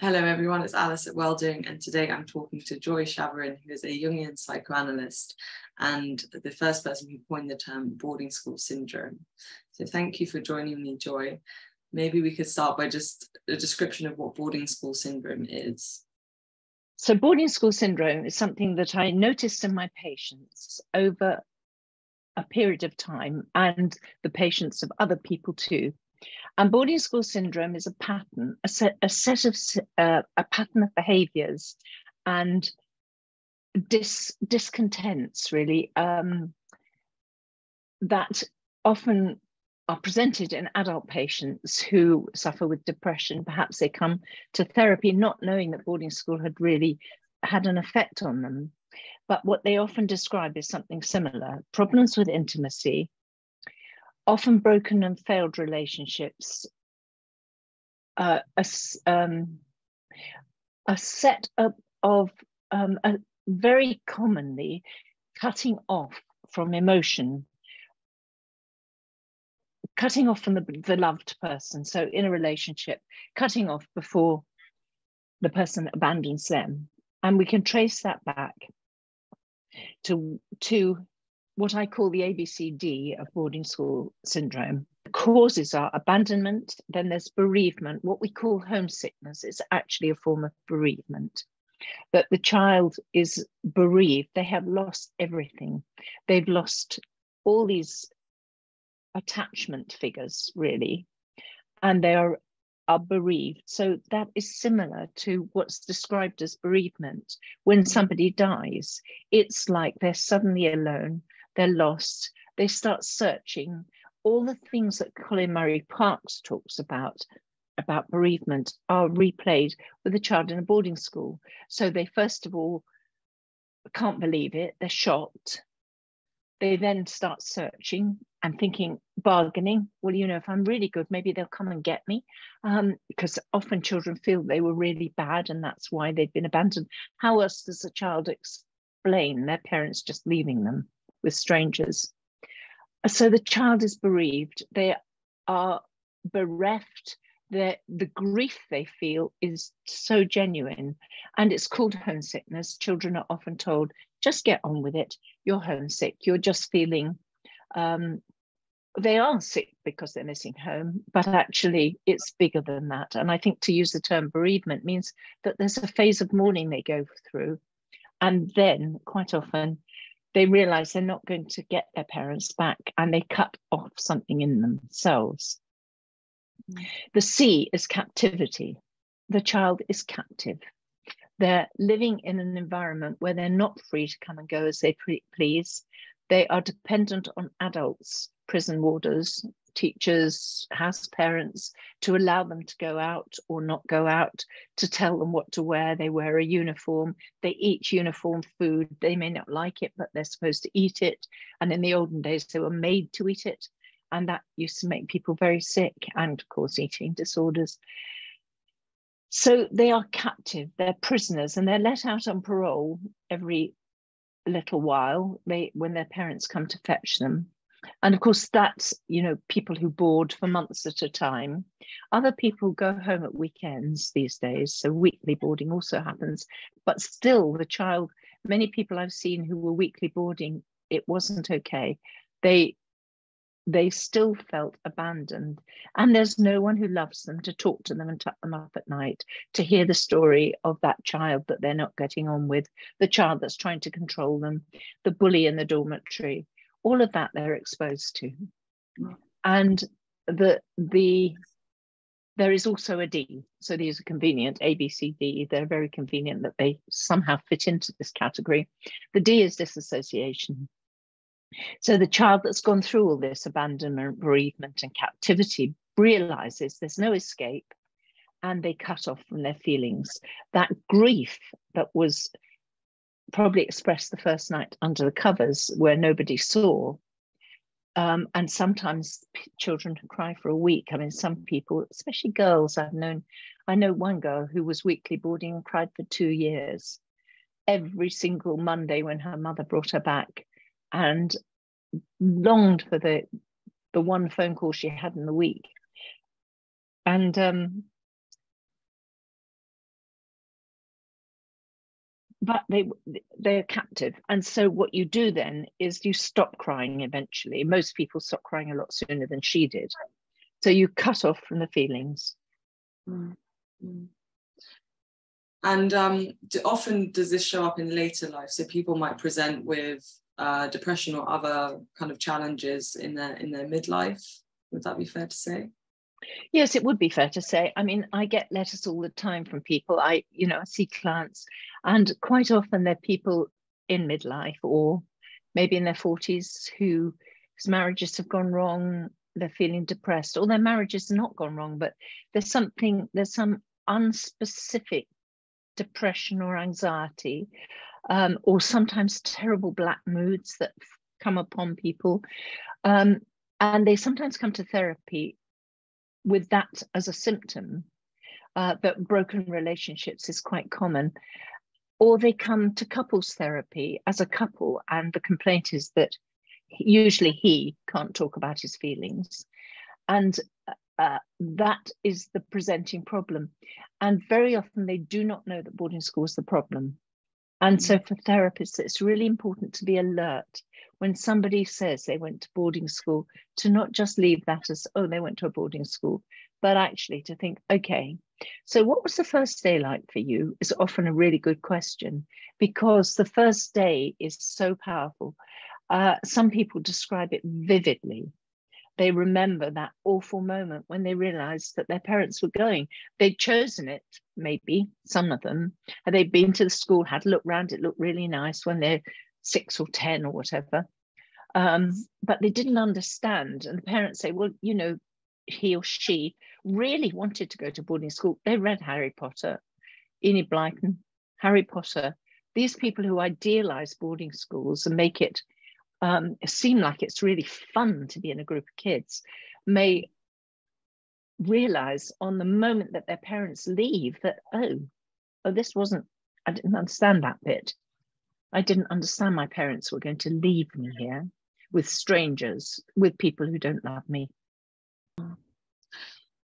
Hello everyone, it's Alice at Welldoing and today I'm talking to Joy Schaverien, who is a Jungian psychoanalyst and the first person who coined the term boarding school syndrome. So thank you for joining me, Joy. Maybe we could start by just a description of what boarding school syndrome is. So boarding school syndrome is something that I noticed in my patients over a period of time and the patients of other people too. And boarding school syndrome is a pattern, a set, a set of uh, a pattern of behaviors and dis, discontents, really, um, that often are presented in adult patients who suffer with depression. Perhaps they come to therapy not knowing that boarding school had really had an effect on them. But what they often describe is something similar problems with intimacy, often broken and failed relationships, uh, a, um, a set up of um, a very commonly cutting off from emotion, cutting off from the, the loved person. So in a relationship, cutting off before the person abandons them. And we can trace that back to, to what I call the ABCD of boarding school syndrome. The causes are abandonment, then there's bereavement. What we call homesickness is actually a form of bereavement. That the child is bereaved, they have lost everything. They've lost all these attachment figures, really, and they are, are bereaved. So that is similar to what's described as bereavement. When somebody dies, it's like they're suddenly alone they're lost, they start searching. All the things that Colin Murray Parkes talks about, about bereavement, are replayed with a child in a boarding school. So they first of all can't believe it, they're shocked. They then start searching and thinking, bargaining. Well, you know, if I'm really good, maybe they'll come and get me. Um, because often children feel they were really bad and that's why they've been abandoned. How else does a child explain their parents just leaving them? With strangers. So the child is bereaved, they are bereft. The, the grief they feel is so genuine and it's called homesickness. Children are often told, just get on with it. You're homesick. You're just feeling um, they are sick because they're missing home, but actually it's bigger than that. And I think to use the term bereavement means that there's a phase of mourning they go through. And then quite often they realize they're not going to get their parents back and they cut off something in themselves. The C is captivity. The child is captive. They're living in an environment where they're not free to come and go as they please. They are dependent on adults, prison warders, teachers, house parents to allow them to go out or not go out, to tell them what to wear. They wear a uniform, they eat uniform food. They may not like it, but they're supposed to eat it. And in the olden days, they were made to eat it. And that used to make people very sick and cause eating disorders. So they are captive, they're prisoners, and they're let out on parole every little while they when their parents come to fetch them and of course, that's, you know, people who board for months at a time. Other people go home at weekends these days. So weekly boarding also happens. But still, the child, many people I've seen who were weekly boarding, it wasn't okay. They they still felt abandoned. And there's no one who loves them to talk to them and tuck them up at night, to hear the story of that child that they're not getting on with, the child that's trying to control them, the bully in the dormitory, all of that they're exposed to. Mm. And the the there is also a D. So these are convenient, A, B, C, D. They're very convenient that they somehow fit into this category. The D is disassociation. So the child that's gone through all this abandonment, bereavement, and captivity realizes there's no escape and they cut off from their feelings. That grief that was probably expressed the first night under the covers where nobody saw. Um, and sometimes children cry for a week. I mean, some people, especially girls, I've known, I know one girl who was weekly boarding and cried for two years, every single Monday when her mother brought her back, and longed for the the one phone call she had in the week. And um, but they they're captive. And so what you do then is you stop crying eventually. Most people stop crying a lot sooner than she did. So you cut off from the feelings. Mm. And um, do, often does this show up in later life? So people might present with uh, depression or other kind of challenges in their in their midlife. Would that be fair to say Yes, it would be fair to say. I mean, I get letters all the time from people. I, you know, I see clients, and quite often they're people in midlife or maybe in their 40s who whose marriages have gone wrong. They're feeling depressed, or their marriage has not gone wrong, but there's something, there's some unspecific depression or anxiety, um, or sometimes terrible black moods that come upon people. Um, and they sometimes come to therapy with that as a symptom, uh, that broken relationships is quite common. Or they come to couples therapy as a couple, and the complaint is that usually he can't talk about his feelings. And uh, that is the presenting problem. And very often they do not know that boarding school is the problem. And so mm. for therapists, it's really important to be alert when somebody says they went to boarding school to not just leave that as, oh, they went to a boarding school, but actually to think, okay, so what was the first day like for you is often a really good question because the first day is so powerful. Uh, some people describe it vividly they remember that awful moment when they realized that their parents were going. They'd chosen it, maybe some of them. Had they been to the school, had a look around, it looked really nice when they're six or 10 or whatever. Um, but they didn't understand. And the parents say, well, you know, he or she really wanted to go to boarding school. They read Harry Potter, Enid Blyton, Harry Potter. These people who idealize boarding schools and make it um, seem like it's really fun to be in a group of kids may realize on the moment that their parents leave that oh oh this wasn't i didn't understand that bit. I didn't understand my parents were going to leave me here with strangers with people who don't love me.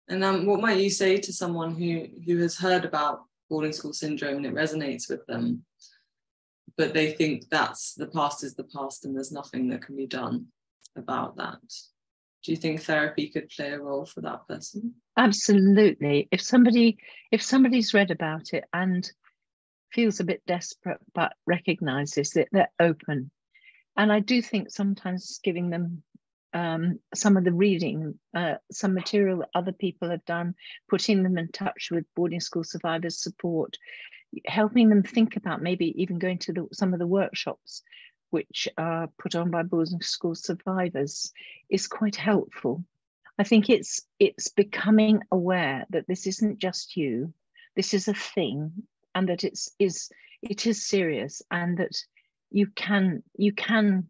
And um, what might you say to someone who who has heard about boarding school syndrome and it resonates with them but they think that's the past is the past and there's nothing that can be done about that. Do you think therapy could play a role for that person? Absolutely. If somebody if somebody's read about it and feels a bit desperate but recognizes that they're open. And i do think sometimes giving them um, some of the reading, uh, some material that other people have done, putting them in touch with boarding school survivors support, helping them think about maybe even going to the, some of the workshops which are put on by boarding school survivors is quite helpful. I think it's it's becoming aware that this isn't just you, this is a thing, and that it's is it is serious, and that you can you can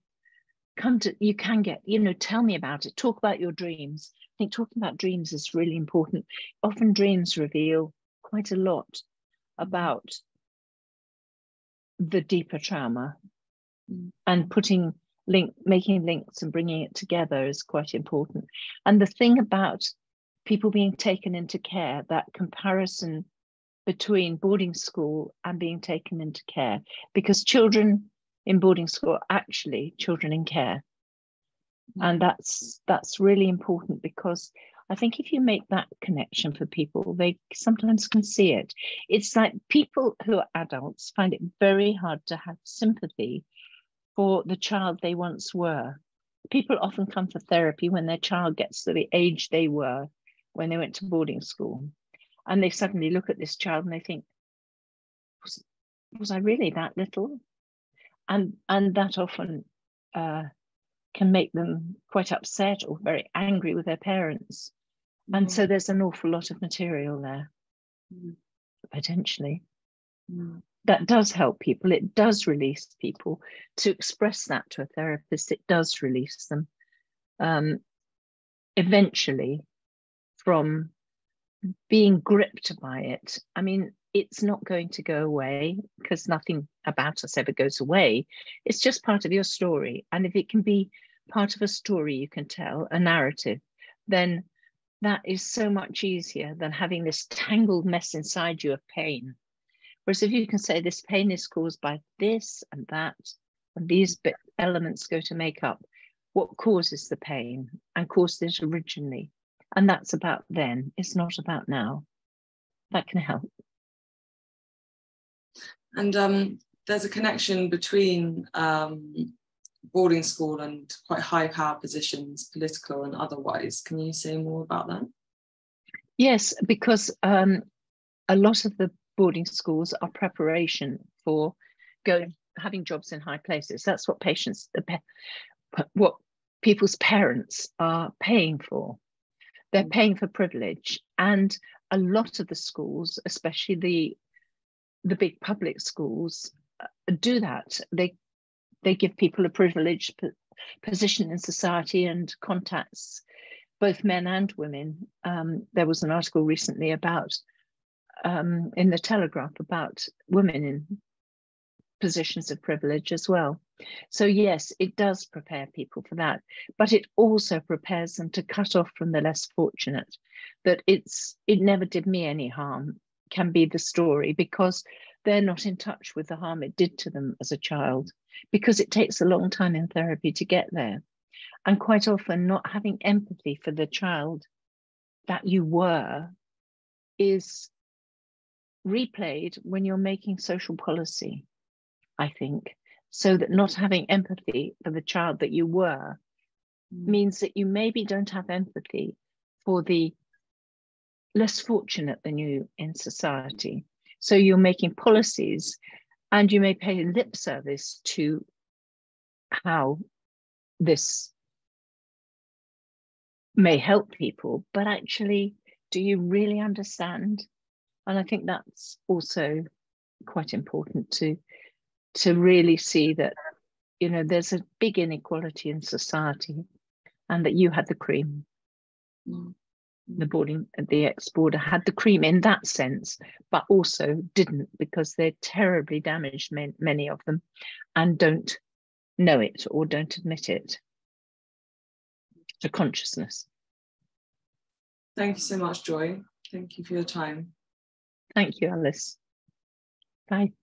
come to you can get you know tell me about it. Talk about your dreams. I think talking about dreams is really important. Often dreams reveal quite a lot about the deeper trauma. And putting link making links and bringing it together is quite important. And the thing about people being taken into care that comparison between boarding school and being taken into care because children in boarding school are actually children in care mm. and that's that's really important because I think if you make that connection for people, they sometimes can see it. It's like people who are adults find it very hard to have sympathy for the child they once were. People often come for therapy when their child gets to the age they were when they went to boarding school. And they suddenly look at this child and they think, was, was I really that little? And, and that often uh, can make them quite upset or very angry with their parents. And mm. so there's an awful lot of material there, mm. potentially. Mm. That does help people. It does release people to express that to a therapist. It does release them um, eventually from being gripped by it. I mean, it's not going to go away because nothing about us ever goes away. It's just part of your story. And if it can be part of a story you can tell, a narrative, then that is so much easier than having this tangled mess inside you of pain, Whereas if you can say this pain is caused by this and that, and these elements go to make up what causes the pain and caused it originally. And that's about then, it's not about now. That can help. And um, there's a connection between um, boarding school and quite high power positions, political and otherwise. Can you say more about that? Yes, because um, a lot of the boarding schools are preparation for going having jobs in high places. That's what patients, what people's parents are paying for. They're mm. paying for privilege, and a lot of the schools, especially the the big public schools, uh, do that. They they give people a privileged position in society and contacts both men and women. Um, there was an article recently about um, in the Telegraph about women in positions of privilege as well. So, yes, it does prepare people for that, but it also prepares them to cut off from the less fortunate. That it's it never did me any harm can be the story because they're not in touch with the harm it did to them as a child because it takes a long time in therapy to get there. And quite often, not having empathy for the child that you were is replayed when you're making social policy, I think. So that not having empathy for the child that you were mm. means that you maybe don't have empathy for the less fortunate than you in society. So you're making policies and you may pay lip service to how this may help people, but actually, do you really understand? And I think that's also quite important to to really see that you know there's a big inequality in society and that you had the cream mm the boarding the ex-boarder had the cream in that sense but also didn't because they're terribly damaged many of them and don't know it or don't admit it to consciousness. Thank you so much joy. Thank you for your time. Thank you alice. Bye